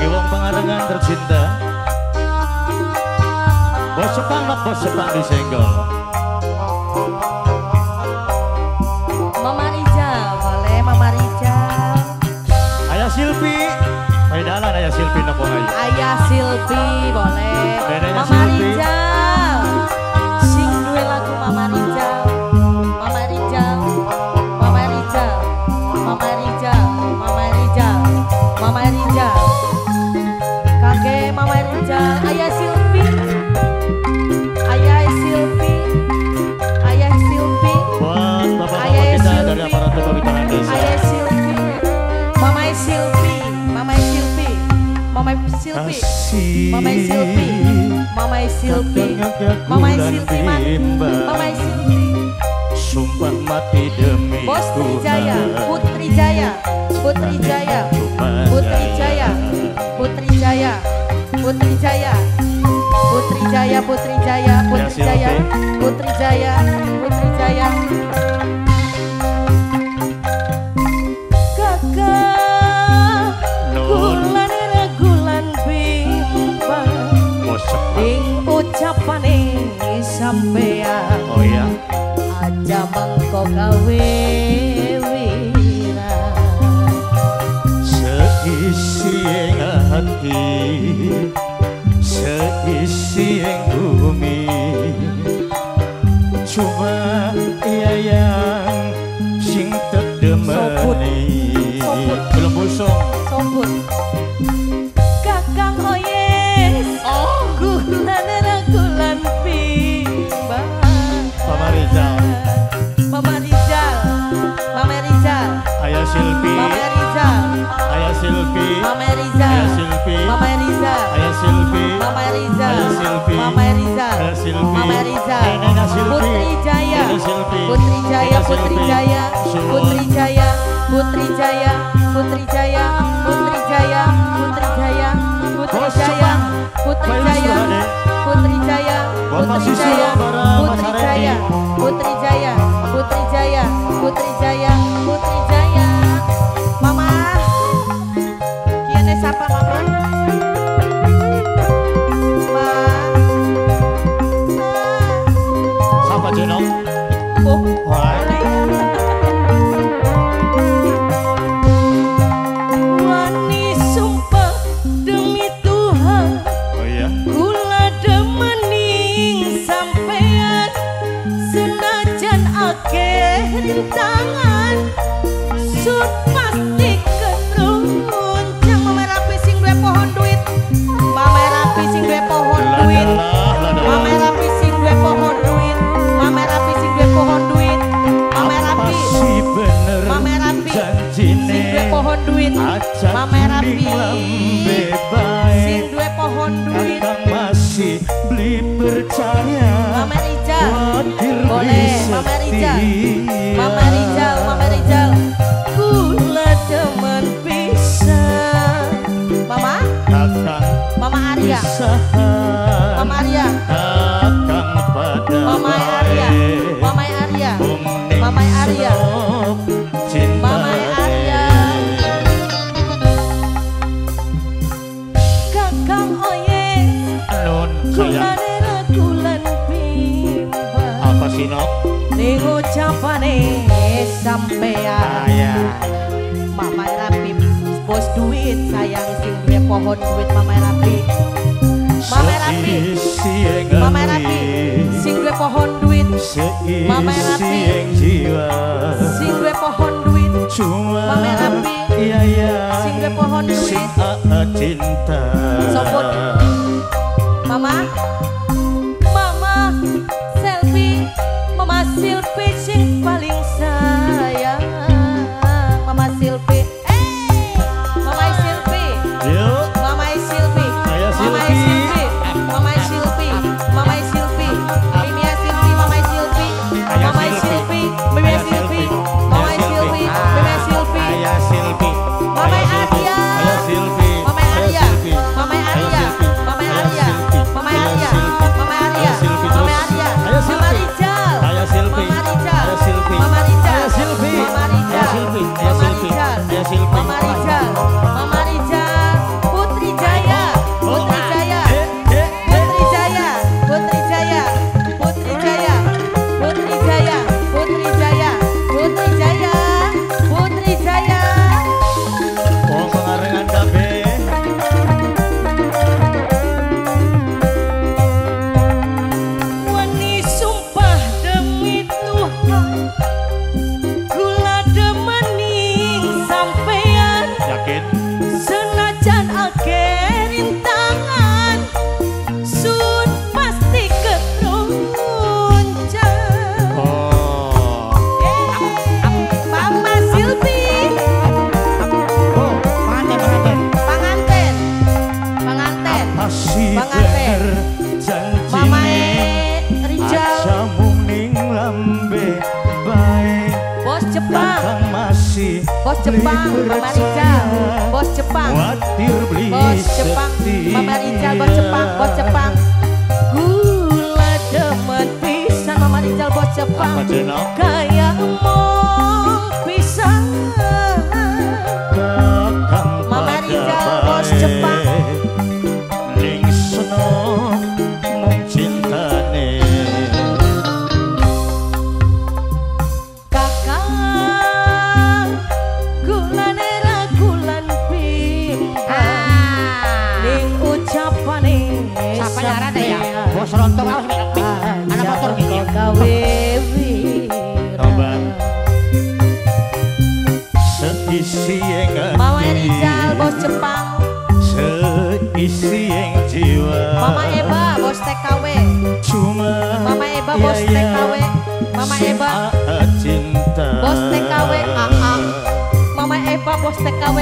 bagi wong pengarengan tercinta. Bos sepang lah bos sepang di senggol Mama boleh Mama Ayah Silvi. Boleh, Ayah Silvi boleh. Mama Silvi. Kasih Mama Silvi. Mama Silvi. Mama Silvi man. Mama Silvi. Sumpah mati demi Bos Trijaya. Putri Jaya, Putri Jaya, Putri Jaya, Putri Jaya, Putri Jaya, Putri Jaya, Putri Jaya, Putri Jaya, Putri Jaya, Putri Jaya. Mengko gawe wira Seisi hati Seisi yang bumi. Cuma Silpi Putri Jaya Putri Jaya Putri. Jaya. Putri Jaya Putri Jaya Putri Jaya Putri Jaya Putri Jaya Putri Jaya. Putri Jaya. Putri Jaya Putri Jaya senajan akeh rintangan. Sun pasti kerumun. Yang memerapi sing duwe pohon duit. Memerapi sing duwe pohon duit. memerapi sing duwe pohon duit. Memerapi sing duwe pohon duit. Memerapi si bener memerapi janjine sing duwe pohon duit. memerapi lambe Beli Mama Rijal setia. Mama Rijal, Mama Rijal Kula demen pisan Mama, Mama Arya nok? Ning ucapane sampean Ayah Mama Rapi bos duit sayang sing duwe pohon duit Mama Rapi Mama Rapi Mama Rapi sing duwe pohon duit Mama Rapi. sing duwe pohon duit Mama Rapi. Iya ya Sing duwe pohon duit. Cinta Soput. Bang Ate Mamae Rijal ning lambe Bos Jepang. Masih Bos Jepang Mama Rijal Bos Jepang. Bos Jepang Mama Rijal Bos Jepang Bos Jepang. Gula demen pisan Mama Rijal Bos Jepang. Kaya serontok awas anak motor gitu gawe tobat. Seisi yang hati Mama Rizal bos Jepang. Seisi yang jiwa. Mama Eba bos TKW cuma Mama Eba bos TKW Mama Eba. cinta. Bos TKW ah ah Mama Eba bos TKW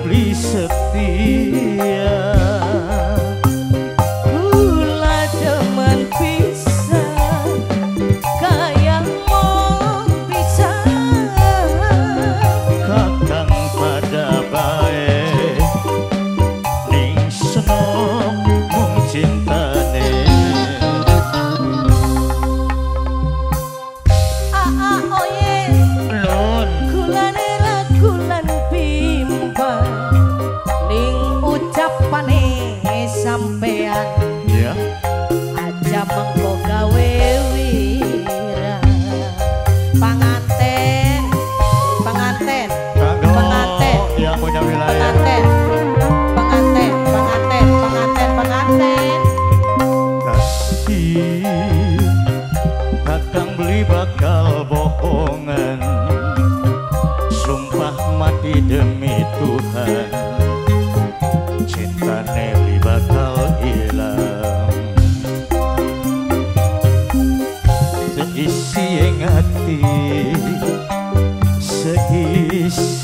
beli setia. mati demi Tuhan Cinta Nelly bakal hilang. Seisi yang hati Seisi